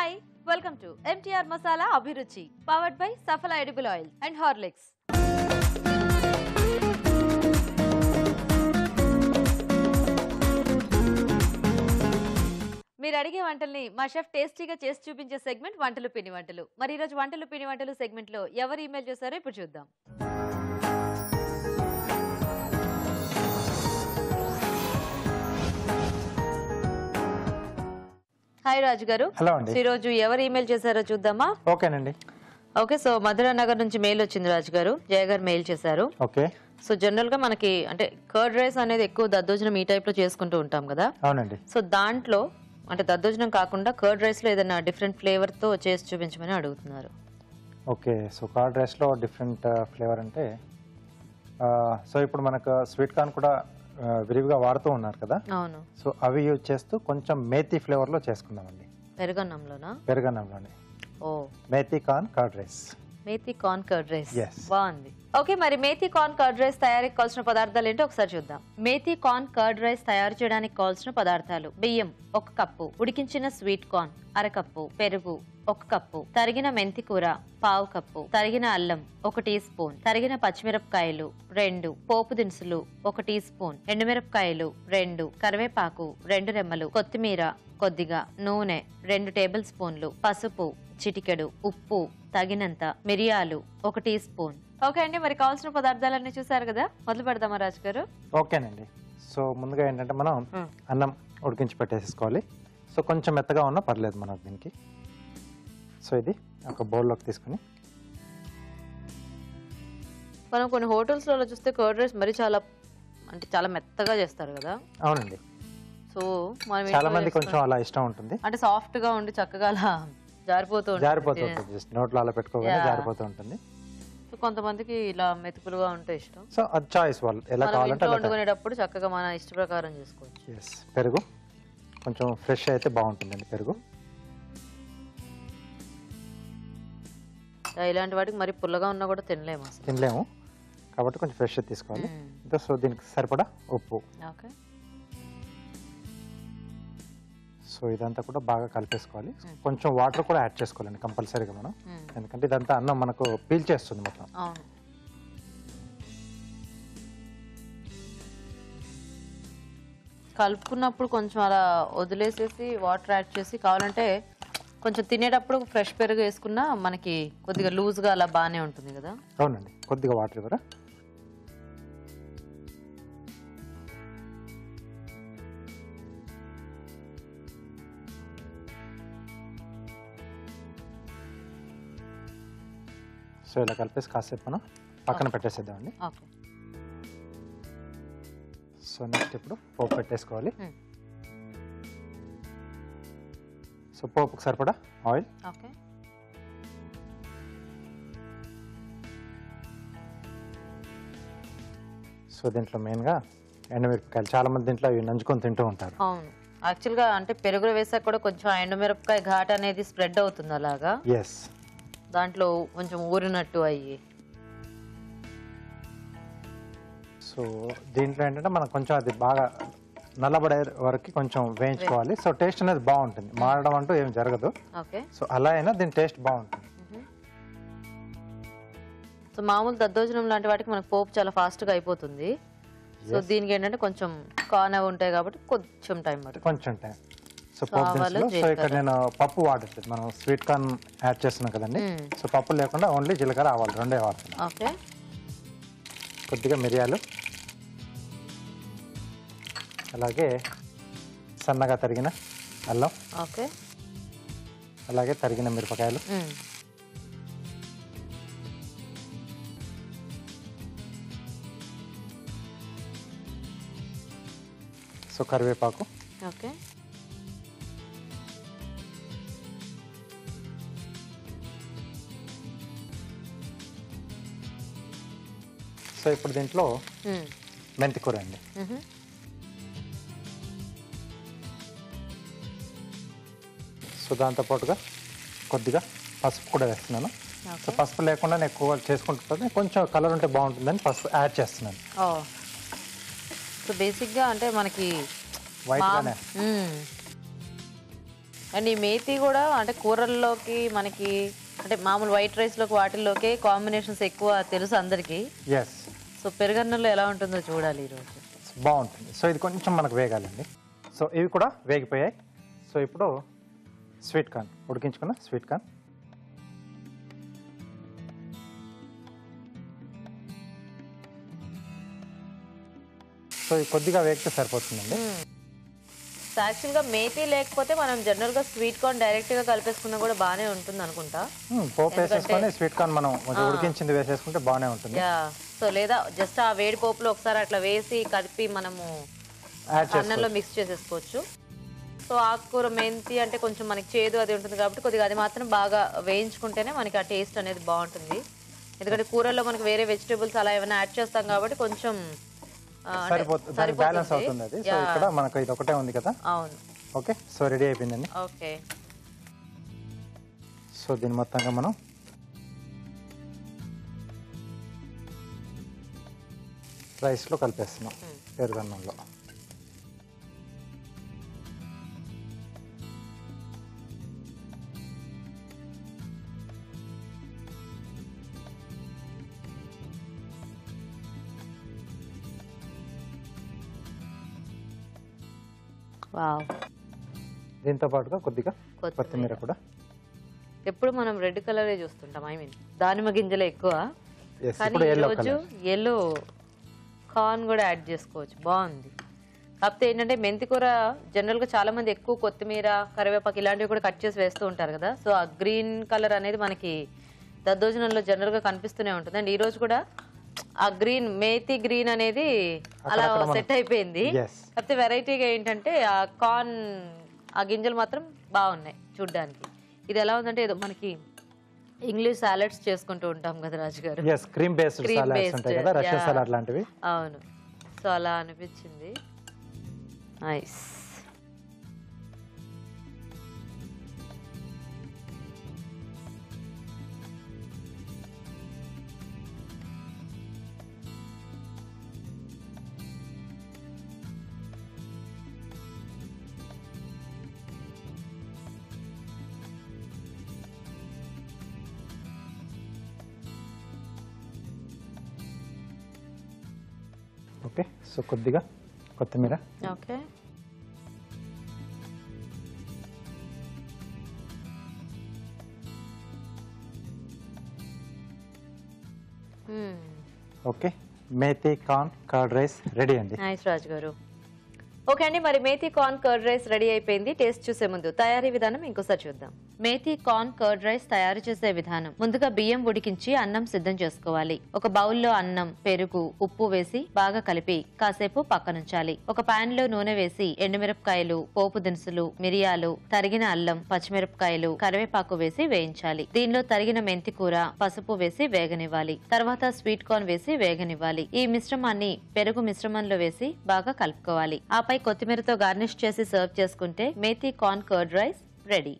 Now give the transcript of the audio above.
Hi welcome to MTR masala అభిరుచి powered by Saffola edible oil and Horlicks మీరు అడిగే వంటల్ని మా షెఫ్ టేస్టీగా చేసి చూపించే సెగ్మెంట్ వంటలు పిండి వంటలు. మరి ఈరోజు వంటలు పిండి వంటలు సెగ్మెంట్లో ఎవరు ఇమెయిల్ చేశారో ఇప్పుడు చూద్దాం. హాయ్ రాజు గారు. హలో అండి. ఈ రోజు ఎవరు ఇమెయిల్ చేశారో చూద్దామా? ఓకేనండి. ఓకే సో మధురా నగర్ నుంచి మెయిల్ వచ్చింది రాజు గారు. జయ గారు మెయిల్ చేశారు. ఓకే. సో జనరల్గా మనకి అంటే కర్డ్ రైస్ అనేది ఎక్కువ దద్దోజనం ఈ టైప్లో చేసుకుంటూ ఉంటాం కదా. అవునండి. సో దాంట్లో అంటే దద్దోజనం కాకుండా కర్డ్ రైస్లో ఏదైనా డిఫరెంట్ ఫ్లేవర్తో చేసి చూపించమని అడుగుతున్నారు. ఓకే సో కార్డ్ రైస్లో డిఫరెంట్ ఫ్లేవర్ అంటే ఆ, సో ఇప్పుడు మనకు స్వీట్ కార్న్ కూడా విరివిగా వాడుతూ ఉన్నారు కదా? అవును. సో అవి యూజ్ చేస్తూ కొంచెం మేతి ఫ్లేవర్లో చేసుకుందామండి. పెరుగన్నంలోనా? పెరుగన్నంలోనే. ఓ. Methi corn curd rice. Methi corn curd rice. బాగుంది. ఓకే మరి మేతి కార్న్ కర్డ్ రైస్ తయారీకి కావాల్సిన పదార్థాలు ఏంటో ఒకసారి చూద్దాం. మేతి కార్న్ కర్డ్ రైస్ తయారు చేయడానికి కావాల్సిన పదార్థాలు. బియ్యం ఒక కప్పు. ఉడికించిన స్వీట్ కార్న్ అరకప్పు. పెరుగు ఒక కప్పు. తరిగిన మెంతి కూర పావు కప్పు. తరిగిన అల్లం ఒక టీ స్పూన్. తరిగిన పచ్చిమిరపకాయలు రెండు. పోపు దినుసులు ఒక టీ స్పూన్. ఎండుమిరపకాయలు రెండు. కరివేపాకు రెండు రెమ్మలు. కొత్తిమీర కొద్దిగా. నూనె రెండు టేబుల్ స్పూన్లు. పసుపు చిటికెడు ఉప్పు తగినంత మిరియాలు ఒక టీ స్పూన్. ఓకే అండి మరి కావాల్సిన పదార్థాలన్నీ చూసారు కదా? మొదలు పెడదామా రాజు గారు? ఓకేనండి. సో ముందుగా ఏంటంటే మనం. అన్నం ఉడికించి పెట్టేసుకోవాలి సో కొంచెం మెత్తగా ఉన్నా పర్లేదు మనకు దీనికి. సో ఇది ఒక బౌల్లోకి తీసుకుని. మనం కొన్ని లలో చూస్తే కర్డ్ రైస్ మరి చాలా అంటే చాలా మెత్తగా చేస్తారు కదా? అవునండి. సో మనం చాలా మంది. కొంచెం అలా ఇష్టం ఉంటుంది. అంటే సాఫ్ట్గా ఉండి చక్కగా అలా జారిపోతూ ఉంటుంది. జారిపోతూ ఉంటుంది. జస్ట్ నోట్లో అలా పెట్టుకోగానే. జారిపోతూ ఉంటుంది. సో కొంతమందికి ఇలా మెతుకులుగా ఉంటే ఇష్టం. సో అది చాయిస్ వాళ్ళు. ఎలా కావాలంటే వండుకునేటప్పుడు చక్కగా మన ఇష్ట ప్రకారం చేసుకోవచ్చు. ఎస్ పెరుగు. కొంచెం ఫ్రెష్ అయితే బాగుంటుందండి పెరుగు. ఇలాంటి వాటికి మరి పుల్లగా ఉన్నా కూడా తినలేము తినలేము. కాబట్టి కొంచెం ఫ్రెష్ తీసుకోవాలి. ఇంకా సో దీనికి సరిపడా ఉప్పు. ఓకే సో ఇదంతా కూడా బాగా కలిపేసుకోవాలి. కొంచెం వాటర్ కూడా యాడ్ చేసుకోవాలండి కంపల్సరీగా మనం. ఎందుకంటే ఇదంతా అన్నం మనకు పీల్చేస్తుంది మొత్తం. అవును. కలుపుకున్నప్పుడు కొంచెం అలా వదిలేసేసి వాటర్ యాడ్ చేసి కావాలంటే కొంచెం తినేటప్పుడు ఫ్రెష్ పెరుగు వేసుకున్నా మనకి కొద్దిగా లూజ్గా అలా బాగానే ఉంటుంది కదా? అవునండి. కొద్దిగా వాటర్ ఇవ్వరా? సో ఇలా కలిపేసి కాసేపు మనం పక్కన పెట్టేసేద్దామండి. ఓకే. సో నెక్స్ట్ ఇప్పుడు పోపు పెట్టేసుకోవాలి. సో పోపుకి సరిపడా ఆయిల్. ఓకే. సో దీంట్లో మెయిన్గా ఎండమిరపకాయలు. చాలా మంది దీంట్లో అవి నంచుకొని తింటూ ఉంటారు. అవును. యాక్చువల్గా అంటే పెరుగులో వేసాక కూడా కొంచెం ఎండుమిరపకాయ ఘాట్ అనేది స్ప్రెడ్ అవుతుంది అలాగా? ఎస్ దాంట్లో కొంచెం ఊరినట్టు అయ్యి. సో దీంట్లో ఏంటంటే మనం కొంచెం అది బాగా నల్లబడే వరకు కొంచెం వేయించుకోవాలి. సో టేస్ట్ అనేది బాగుంటుంది. మారడం అంటూ ఏం జరగదు. ఓకే. సో అలా అయినా దీని టేస్ట్ బాగుంటుంది. సో మామూలు దద్దోజనం లాంటి వాటికి మనకు పోపు చాలా fast గా అయిపోతుంది. సో దీనికి ఏంటంటే కొంచెం అవి ఉంటాయి కాబట్టి కొంచెం టైం కొంచెం టైం. సో పోపు ఆవాలు, దినుసులు సో ఇక్కడ. నేను పప్పు వాడట్లేదు. మనం స్వీట్ కార్న్ యాడ్ చేస్తున్నాం కదండి. సో పప్పు లేకుండా ఓన్లీ జీలకర్ర ఆవాలు రెండే వాడుతున్నాం. కొద్దిగా మిరియాలు. అలాగే సన్నగా తరిగిన అల్లం. ఓకే. అలాగే తరిగిన మిరపకాయలు. సో కరివేపాకు. ఓకే. సో ఇప్పుడు దీంట్లో మ్మ్. మెంతి కూర అండి. సో దాంతో పాటుగా కొద్దిగా పసుపు కూడా వేస్తున్నాను. సో పసుపు లేకుండా నేను ఎక్కువ చేసుకుంటుంటే కొంచెం కలర్ ఉంటే బాగుంటుందని పసుపు యాడ్ చేస్తున్నాను. సో బేసిక్గా అంటే మనకి వైట్ మా- గానే. మ్మ్. అండ్ ఈ మేతి కూడా అంటే కూరల్లోకి మనకి అంటే మామూలు వైట్ రైస్లోకి వాటిల్లోకి కాంబినేషన్స్ ఎక్కువ తెలుసు అందరికీ. ఎస్ సో పెరుగన్నంలో ఎలా ఉంటుందో చూడాలి ఈరోజు. బాగుంటుంది. సో ఇది కొంచెం మనకు వేగాలండి. సో ఇవి కూడా వేగిపోయాయి. సో ఇప్పుడు స్వీట్ కార్న్ ఉడికించుకున్న స్వీట్ కార్న్. సో ఇది కొద్దిగా వేగితే సరిపోతుందండి. యాక్చువల్గా మేతి లేకపోతే మనం జనరల్గా స్వీట్ కార్న్ డైరెక్ట్గా కలిపేసుకున్నా కూడా బాగానే ఉంటుంది అనుకుంటా పోపు వేసేసుకొని స్వీట్ కార్న్ మనం కొంచెం ఉడికించింది వేసేసుకుంటే బాగానే ఉంటుంది. సో లేదా జస్ట్ ఆ వేడి పోపులో ఒకసారి అట్లా వేసి కలిపి మనము అన్నంలో మిక్స్ చేసేసుకోవచ్చు. సో ఆకుకూర మెంతి అంటే కొంచెం మనకి చేదు అది ఉంటుంది కాబట్టి కొద్దిగా అది మాత్రం బాగా వేయించుకుంటేనే మనకి ఆ టేస్ట్ అనేది బాగుంటుంది. ఎందుకంటే కూరల్లో మనకి వేరే వెజిటేబుల్స్ అలా ఏమైనా యాడ్ చేస్తాం కాబట్టి కొంచెం బ్యాలెన్స్ అవుతుంది అది సో. ఇక్కడ మనకు ఇది ఒకటే ఉంది కదా? అవును. ఓకే సో రెడీ అయిపోయిందండి. ఓకే. సో దీని మొత్తంగా మనం రైస్లో కలిపేస్తున్నాం పెరుగన్నంలో వావ్. దీంతో పాటుగా కొద్దిగా కొత్తిమీర. కూడా. ఎప్పుడు మనం రెడ్ కలరే చూస్తుంటాం ఐ మీన్ దానిమ్మ గింజలే ఎక్కువ. కానీ ఈరోజు ఎల్లో కార్న్ కూడా యాడ్ చేసుకోవచ్చు. బాగుంది. కాకపోతే ఏంటంటే మెంతికూర జనరల్గా చాలా మంది ఎక్కువ కొత్తిమీర కరివేపాకు ఇలాంటివి కూడా కట్ చేసి వేస్తూ ఉంటారు కదా. సో ఆ గ్రీన్ కలర్ అనేది మనకి దద్దోజనంలో జనరల్గా కనిపిస్తూనే ఉంటుంది. అండ్ ఈ రోజు కూడా ఆ గ్రీన్ మేతి గ్రీన్ అనేది అలా సెట్ అయిపోయింది. కాకపోతే వెరైటీగా ఏంటంటే ఆ కార్న్ ఆ గింజలు మాత్రం బాగున్నాయి చూడ్డానికి. ఇది ఎలా ఉందంటే ఏదో మనకి ఇంగ్లీష్ సాలెడ్స్ చేసుకుంటూ ఉంటాం కదా రాజు గారు ఎస్ క్రీమ్ బేస్డ్ సలాడ్స్ ఉంటాయి కదా రష్యన్. సలాడ్ లాంటివి. అవును. సో అలా అనిపించింది. Nice okay? సో కొద్దిగా కొత్తిమీర. Okay. Okay. Methi corn curd rice ready అండి. నైస్ రాజు గారు. ఓకే అండి మరి methi corn curd rice ready అయిపోయింది. టేస్ట్ చూసే ముందు తయారీ విధానం ఇంకోసారి చూద్దాం. మేతి కార్న్ కర్డ్ రైస్ తయారు చేసే విధానం. ముందుగా బియ్యం ఉడికించి అన్నం సిద్ధం చేసుకోవాలి. ఒక బౌల్లో అన్నం పెరుగు ఉప్పు వేసి బాగా కలిపి కాసేపు పక్కనుంచాలి. ఒక పాన్లో నూనె వేసి ఎండుమిరపకాయలు పోపు దినుసులు మిరియాలు తరిగిన అల్లం పచ్చిమిరపకాయలు కరివేపాకు వేసి వేయించాలి. దీనిలో తరిగిన మెంతి కూర పసుపు వేసి వేగనివ్వాలి. తర్వాత స్వీట్ కార్న్ వేసి వేగనివ్వాలి. ఈ మిశ్రమాన్ని పెరుగు మిశ్రమంలో వేసి బాగా కలుపుకోవాలి. ఆపై కొత్తిమీరతో గార్నిష్ చేసి సర్వ్ చేసుకుంటే methi corn curd rice ready.